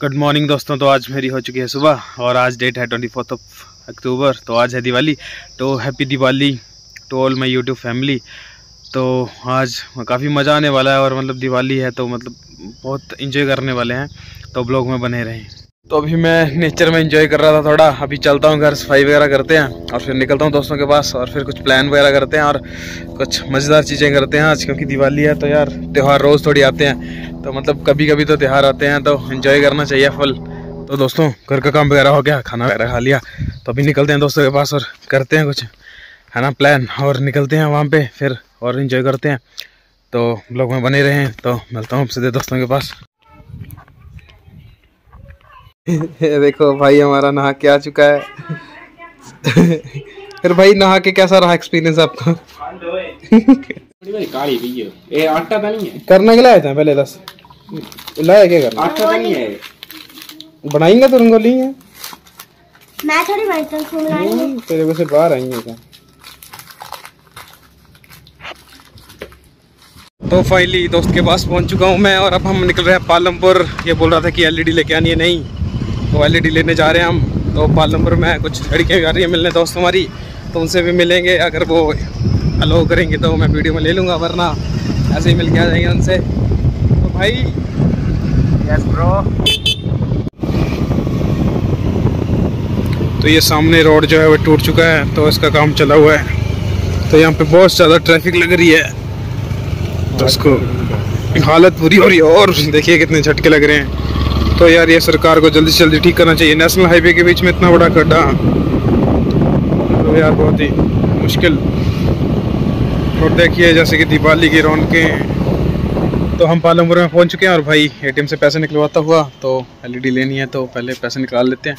Good morning दोस्तों। तो आज मेरी हो चुकी है सुबह, और आज डेट है ट्वेंटी फोर्थ ऑफ़ अक्टूबर तो आज है दिवाली। तो happy Diwali to all my YouTube family तो आज काफ़ी मज़ा आने वाला है, और मतलब दिवाली है तो मतलब बहुत इंजॉय करने वाले हैं। तो ब्लॉग में बने रहें। तो अभी मैं नेचर में इंजॉय कर रहा था थोड़ा। अभी चलता हूँ घर, सफ़ाई वगैरह करते हैं और फिर निकलता हूँ दोस्तों के पास और फिर कुछ प्लान वगैरह करते हैं और कुछ मज़ेदार चीज़ें करते हैं। आज क्योंकि दिवाली है तो यार त्यौहार रोज़ थोड़ी आते हैं। तो मतलब कभी कभी तो त्यौहार आते हैं तो इन्जॉय करना चाहिए फुल। तो दोस्तों घर का काम वगैरह हो गया, खाना वगैरह खा लिया। तो अभी निकलते हैं दोस्तों के पास और करते हैं कुछ, है ना प्लान और निकलते हैं वहाँ पर फिर और इन्जॉय करते हैं। तो लोग में बने रहें तो मिलता हूँ सीधे दोस्तों के पास। देखो भाई हमारा नहा के आ चुका है। फिर भाई नहा के कैसा रहा एक्सपीरियंस आपका? काली भी आटा तो है। करने के लाए थे पहले दस। लाया क्या करना? आटा तो नहीं है। बनाएँगे तो रंगोली है। मैं थोड़ी बर्तन खूब तेरे को से बाहर आएँगे क्या? तो फाइनली दोस्त के पास पहुँच चुका हूँ मैं और अब हम निकल रहे हैं पालमपुर। ये बोल रहा था कि एलईडी लेके आनी है नहीं। तो एलईडी लेने जा रहे हैं हम। तो पालमपुर में कुछ लड़कियाँ आ रही हैं मिलने दोस्त हमारी। तो उनसे भी मिलेंगे अगर वो अलो करेंगे तो मैं वीडियो में ले लूँगा वरना ऐसे ही मिल के आ जाएँगे उनसे। तो भाई यस ब्रो तो ये सामने रोड जो है वो टूट चुका है तो इसका काम चला हुआ है। तो यहाँ पे बहुत ज़्यादा ट्रैफ़िक लग रही है। तो इसको हालत बुरी हो रही है और देखिए कितने झटके लग रहे हैं। तो यार ये सरकार को जल्दी से जल्दी ठीक करना चाहिए। नेशनल हाईवे के बीच में इतना बड़ा गड्ढा तो यार बहुत ही मुश्किल। और देखिए, जैसे कि दिवाली की रौनकें तो हम पालमपुर में पहुँच चुके हैं और भाई एटीएम से पैसे निकलवाता हुआ तो एलईडी लेनी है तो पहले पैसे निकाल लेते हैं,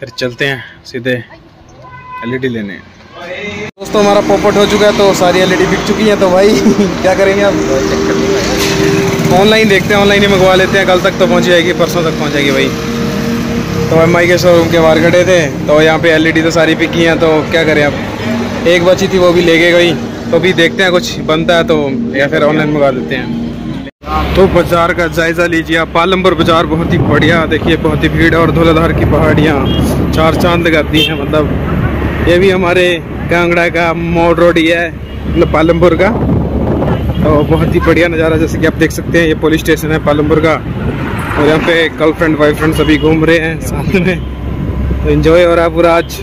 फिर चलते हैं, सीधे एलईडी लेने। दोस्तों, हमारा पॉपट हो चुका है तो सारी एलईडी बिक चुकी है तो भाई क्या करेंगे अब ऑनलाइन देखते हैं, ऑनलाइन ही मंगवा लेते हैं। कल तक तो पहुँच जाएगी, परसों तक पहुँच जाएगी भाई। तो एम आई के शोरूम के बाहर खड़े थे तो यहाँ पे एलईडी तो सारी बिकी हैं तो क्या करें अब? एक बची थी, वो भी ले गए गई। तो अभी देखते हैं कुछ बनता है तो या फिर ऑनलाइन मंगा देते हैं। तो बाज़ार का जायजा लीजिए आप। पालमपुर बाज़ार बहुत ही बढ़िया, देखिए, बहुत ही भीड़ और धौलाधार की पहाड़ियाँ। चार चाँद लगाती हैं मतलब। ये भी हमारे कांगड़ा का मोड़ रोड ही है मतलब पालमपुर का। तो बहुत ही बढ़िया नज़ारा, जैसे कि आप देख सकते हैं, ये पुलिस स्टेशन है पालमपुर का। और यहाँ पे गर्लफ्रेंड बॉयफ्रेंड सभी घूम रहे हैं साथ में तो इन्जॉय हो रहा है पूरा आज।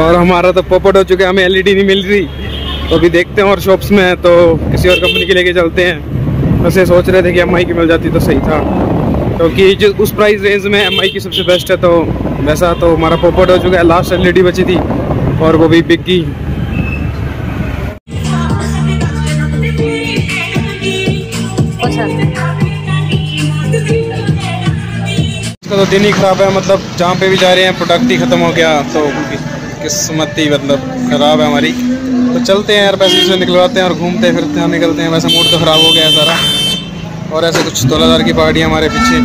और हमारा तो पॉपट हो चुका है, हमें एलईडी नहीं मिल रही। तो अभी देखते हैं और शॉप्स में तो किसी और कंपनी की लेके चलते हैं। वैसे सोच रहे थे कि एमआई की मिल जाती तो सही था। क्योंकि जो उस प्राइस रेंज में एमआई की सबसे बेस्ट है तो वैसा तो हमारा पॉपट हो चुका है लास्ट एलईडी बची थी। और वो भी बिक गई दिन ही ख़राब है मतलब जहाँ पे भी जा रहे हैं प्रोडक्ट ही ख़त्म हो गया तो किस्मत ही मतलब ख़राब है हमारी। तो चलते हैं यार पैसे से निकलवाते हैं और घूमते फिरते हैं निकलते हैं। वैसे मूड तो ख़राब हो गया है सारा। और ऐसे कुछ दो हज़ार की पार्टी हमारे पीछे।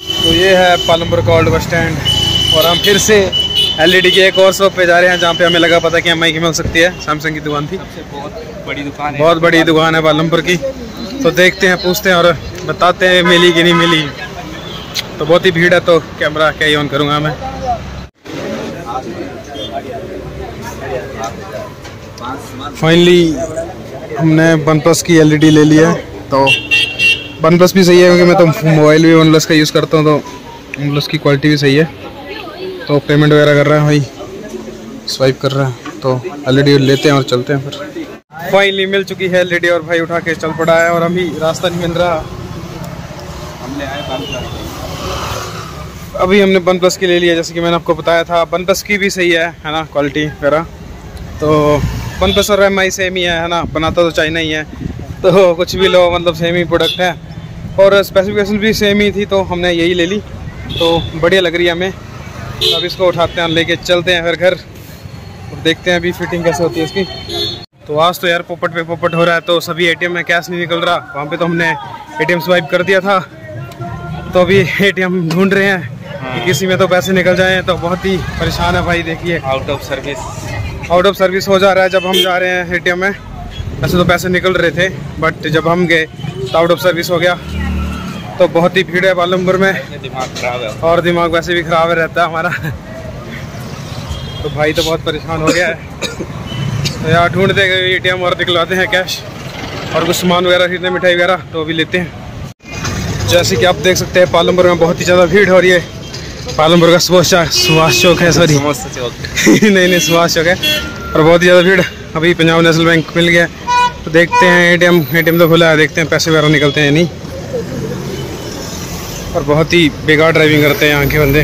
तो ये है पालमपुर का ओल्ड बस स्टैंड और हम फिर से एलईडी की एक और शॉप पे जा रहे हैं जहाँ पे हमें लगा पता कि एम की मिल सकती है सैमसंग की दुकान थी। बहुत बड़ी दुकान है। बहुत बड़ी दुकान है पालमपुर की। तो देखते हैं पूछते हैं और बताते हैं मिली कि नहीं मिली। तो बहुत ही भीड़ है तो कैमरा क्या ही ऑन करूँगा मैं। फाइनली हमने वन प्लस की एलईडी ले ली है तो वन प्लस भी सही है, क्योंकि मैं तो मोबाइल भी वन प्लस का यूज़ करता हूँ तो वन प्लस की क्वालिटी भी सही है। तो पेमेंट वगैरह कर रहे हैं, भाई। स्वाइप कर रहा है तो एलईडी लेते हैं और चलते हैं फिर। फाइनली मिल चुकी है एलईडी और भाई उठा के चल पड़ा है, और अभी रास्ता नहीं मिल रहा। हमने आए अभी हमने वन प्लस की ले लिया, जैसे कि मैंने आपको बताया था। वन प्लस की भी सही है है ना, क्वालिटी वगैरह। तो वन प्लस और एम आई सेम ही है है ना, बनाता तो चाइना ही है। तो कुछ भी लो मतलब सेम ही प्रोडक्ट है। और स्पेसिफिकेशन भी सेम ही थी तो हमने यही ले ली। तो बढ़िया लग रही है हमें। अब इसको उठाते हैं, लेके चलते हैं फिर घर। और देखते हैं अभी फिटिंग कैसे होती है इसकी। तो आज तो यार पोपट पे पोपट हो रहा है तो सभी एटीएम में कैश नहीं निकल रहा। वहाँ पे तो हमने एटीएम स्वाइप कर दिया था। तो अभी एटीएम ढूंढ रहे हैं। कि किसी में तो पैसे निकल जाएँ तो बहुत ही परेशान है भाई देखिए। Out of service out of service हो जा रहा है जब हम जा रहे हैं एटीएम में। वैसे तो पैसे निकल रहे थे बट जब हम गए तो आउट ऑफ़ सर्विस हो गया। तो बहुत ही भीड़ है पालमपुर में। दिमाग खराब है। और दिमाग वैसे भी खराब रहता है हमारा। तो भाई तो बहुत परेशान हो गया है। तो यार ढूंढते गए एटीएम और निकलवाते हैं कैश और कुछ सामान वगैरह खरीदने मिठाई वगैरह तो भी लेते हैं। जैसे कि आप देख सकते हैं पालमपुर में बहुत ही ज़्यादा भीड़ हो रही है। पालमपुर का सुभाष चौक सुभाष चौक है सॉरी नहीं नहीं सुभाष चौक है। और बहुत ही ज़्यादा भीड़। अभी पंजाब नेशनल बैंक मिल गया। तो देखते हैं एटीएम एटीएम तो खुला है देखते हैं पैसे वगैरह निकलते हैं नहीं। और बहुत ही बेकार ड्राइविंग करते हैं यहाँ के बंदे।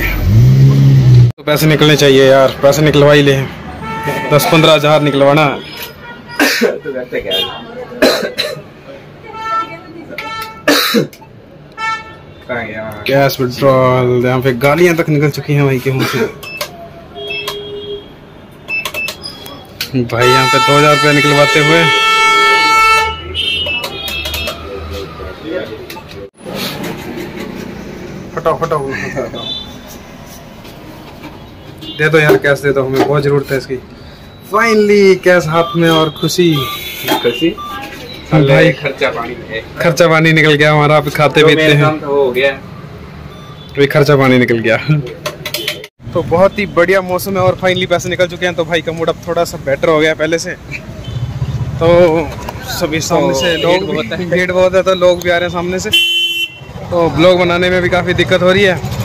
तो पैसे निकलने चाहिए यार पैसे निकलवा ही ले। दस पंद्रह हज़ार निकलवाना है। तो गैस पेट्रोल यहाँ पे गालियाँ तक निकल चुकी हैं भाई के मुँह से। भाई यहाँ पे दो हज़ार रुपये निकलवाते हुए। फटाओ फटाओ। दे दो यार कैश दे दो हमें बहुत ज़रूरत है इसकी। फाइनली कैश हाथ में और खुशी। खुशी? भाई खर्चा पानी खर्चा पानी निकल गया हमारा अब खाते पीते हैं। हो गया। खर्चा पानी निकल गया। तो बहुत ही बढ़िया मौसम है और फाइनली पैसे निकल चुके हैं तो भाई का मूड अब थोड़ा सा बेटर हो गया पहले से। तो सभी सामने से लोग बहुत। भी- बहुत है तो लोग भी आ रहे हैं सामने से। तो ब्लॉग बनाने में भी काफ़ी दिक्कत हो रही है।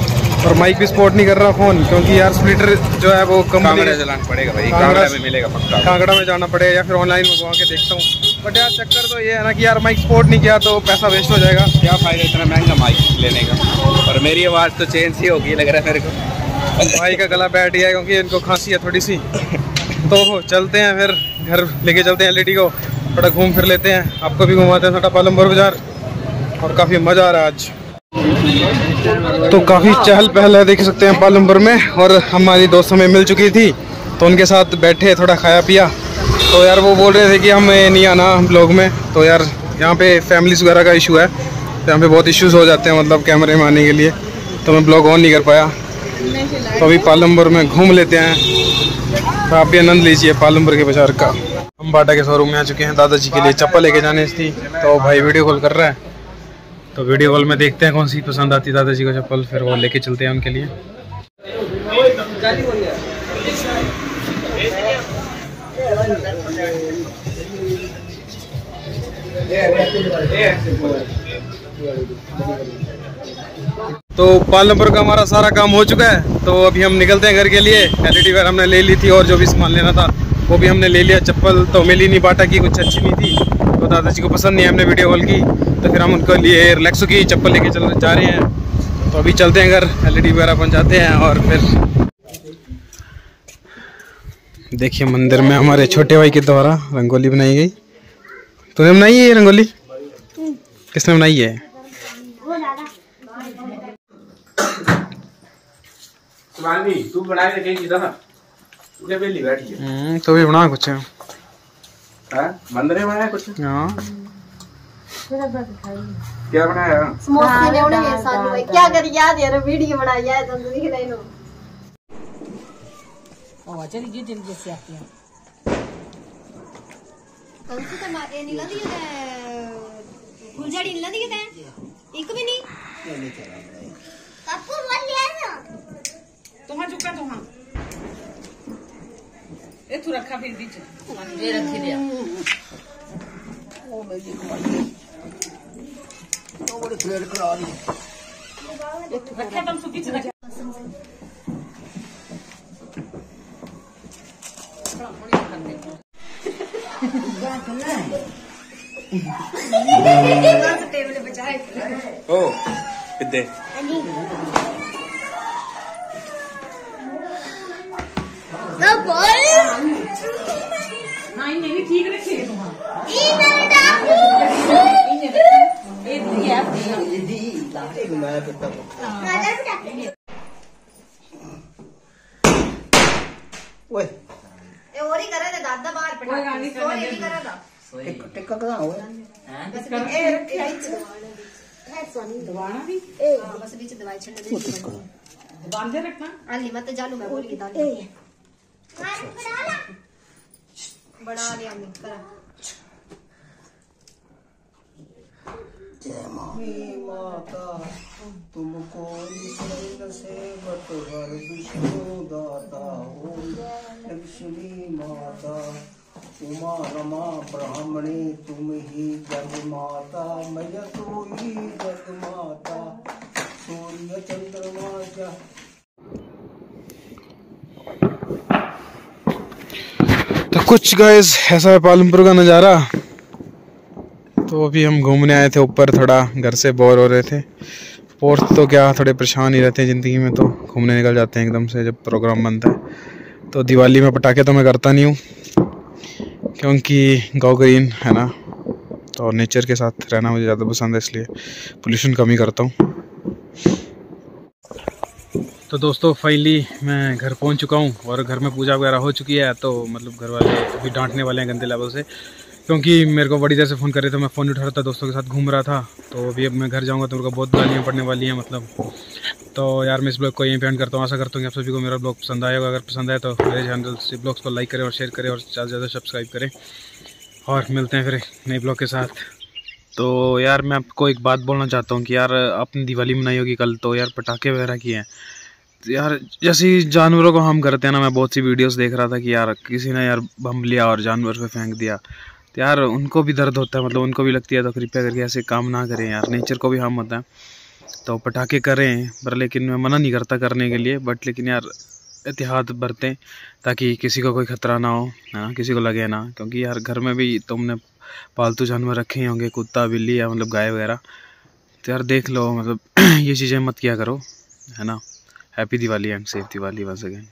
और माइक भी स्पोर्ट नहीं कर रहा फ़ोन क्योंकि यार स्प्लिटर जो है वो चलाना पड़ेगा भाई कांगड़ा- में मिलेगा पक्का। कांगड़ा में जाना पड़ेगा या फिर ऑनलाइन मंगवा के देखता हूँ। बट यार चक्कर तो ये है ना कि यार माइक स्पोर्ट नहीं किया तो पैसा वेस्ट हो जाएगा। क्या फ़ायदा इतना महँगा माइक लेने का? और मेरी आवाज़ तो चेंज ही होगी लग रहा है मेरे को। भाई का गला बैठ गया है क्योंकि इनको खांसी है थोड़ी सी। तो चलते हैं फिर घर लेके चलते हैं एलईडी को। थोड़ा घूम फिर लेते हैं। आपको भी घुमाते हैं थोड़ा पालमपुर बाज़ार। और काफ़ी मज़ा आ रहा है आज। तो काफ़ी चहल पहल है, देख सकते हैं पालमपुर में, और हमारी दोस्त हमें मिल चुकी थी तो उनके साथ बैठे, थोड़ा खाया पिया। तो यार वो बोल रहे थे कि हमें नहीं आना ब्लॉग में तो यार यहाँ पे फैमिलीज़ वगैरह का इशू है तो यहाँ पे बहुत इश्यूज़ हो जाते हैं मतलब कैमरे में आने के लिए तो मैं ब्लॉग ऑन नहीं कर पाया। तो अभी पालमपुर में घूम लेते हैं। तो आप भी आनंद लीजिए पालमपुर के बाज़ार का। हम बाटा के शोरूम में आ चुके हैं, दादाजी के लिए चप्पल लेके जाने थी तो भाई वीडियो कॉल कर रहा है। तो वीडियो कॉल में देखते हैं कौन सी पसंद आती दादाजी को चप्पल फिर वो लेके चलते हैं उनके लिए। तो पालमपुर का हमारा सारा काम हो चुका है तो अभी हम निकलते हैं घर के लिए। एलईडी वेयर हमने ले ली थी और जो भी सामान लेना था, वो भी हमने ले लिया। चप्पल तो मिली नहीं, बाटा की कुछ अच्छी नहीं थी। तो दादाजी को पसंद नहीं है हमने वीडियो कॉल की तो फिर हम उनको लिए रिलैक्सो की चप्पल लेके चल जा रहे हैं। तो अभी चलते हैं घर एलईडी वगैरह बन जाते हैं और फिर देखिए मंदिर में हमारे छोटे भाई के द्वारा रंगोली बनाई गई। तूने बनाई है ये रंगोली? किसने बनाई है? तू बना बैठी है? हम्म, तो भी बना कुछ हाँ। मंदिर में बनाया कुछ? हाँ। क्या बनाया? समोसे ने उन्हें ये साथ में क्या कर याद यार वीडियो बनाई है तो दिख नहीं नो। ओ चली जी जल्दी से आती है कौन सी तो मारे नहीं लदी है फुलझड़ी नहीं लदी है एक भी नहीं कपूर बोल लिया ना। तुहां चुका तुहां। ए तू रखा फिर दी ये रखी दिया। वो मेरी कमाई तो बड़ी प्लेट करा दी रखा तुम सुखी च रखा ओ किदे नहीं नहीं ठीक रखे। तुहां ई मेरे डाकू ए दिया नज़र बेटा ए ओरी करे दादा बाहर पटा गानी करने सोरी दे। भी करा था ए रखी आई छ है सोनी दवाना भी? ए बस बीच दवाई छड़ दे। बांधे रखना। अली मत जालू मैं बोल के दादी बड़ा लिया मैं माता तुमको से बटवर विष्णु दाता ओम लक्ष्मी माता उमा रमा ब्राह्मणी तुम ही जग माता। मैं तो ही जग माता। सूर्य चंद्रमा तो कुछ गाइस ऐसा है पालमपुर का नज़ारा। तो अभी हम घूमने आए थे ऊपर थोड़ा, घर से बोर हो रहे थे। और तो क्या, थोड़े परेशान ही रहते हैं ज़िंदगी में तो घूमने निकल जाते हैं एकदम से जब प्रोग्राम बनता है। तो दिवाली में पटाखे तो मैं करता नहीं हूँ, क्योंकि गाँव ग्रीन है ना? तो नेचर के साथ रहना मुझे ज़्यादा पसंद है, इसलिए पोल्यूशन कम ही करता हूँ। तो दोस्तों फाइनली मैं घर पहुँच चुका हूँ और घर में पूजा वगैरह हो चुकी है तो मतलब घर वाले अभी डांटने वाले हैं गंदे लेवल से। क्योंकि मेरे को बड़ी देर से फ़ोन कर रहे थे, मैं फ़ोन उठा रहा था, दोस्तों के साथ घूम रहा था। तो अभी अब मैं घर जाऊँगा तो मेरे को बहुत गालियाँ पड़ने वाली हैं मतलब। तो यार, मैं इस ब्लॉग को यहीं पे एंड करता हूँ। आशा करता हूँ कि आप सभी को मेरा ब्लॉग पसंद आएगा। अगर पसंद आए तो मेरे चैनल से ब्लॉग्स को लाइक करें और शेयर करें और ज़्यादा से ज़्यादा सब्सक्राइब करें। और मिलते हैं फिर नए ब्लॉग के साथ। तो यार, मैं आपको एक बात बोलना चाहता हूँ कि यार, आपने दिवाली मनाई होगी कल तो यार पटाखे वगैरह किए हैं। यार, जैसे जानवरों को हम करते हैं ना, मैं बहुत सी वीडियोस देख रहा था कि यार, किसी ने यार बम लिया और जानवर पे फेंक दिया। तो यार, उनको भी दर्द होता है मतलब उनको भी लगती है तो कृपया करके ऐसे काम ना करें यार। नेचर को भी हम होता है। तो पटाखे करें, पर लेकिन मैं मना नहीं करता करने के लिए बट लेकिन यार एहतियात बरतें, ताकि किसी को कोई ख़तरा ना हो, है ना? किसी को लगे ना, क्योंकि यार, घर में भी तुमने पालतू जानवर रखे होंगे, कुत्ता, बिल्ली या मतलब गाय वगैरह। तो यार, देख लो मतलब ये चीज़ें मत किया करो, है ना? Happy Diwali and safe Diwali once again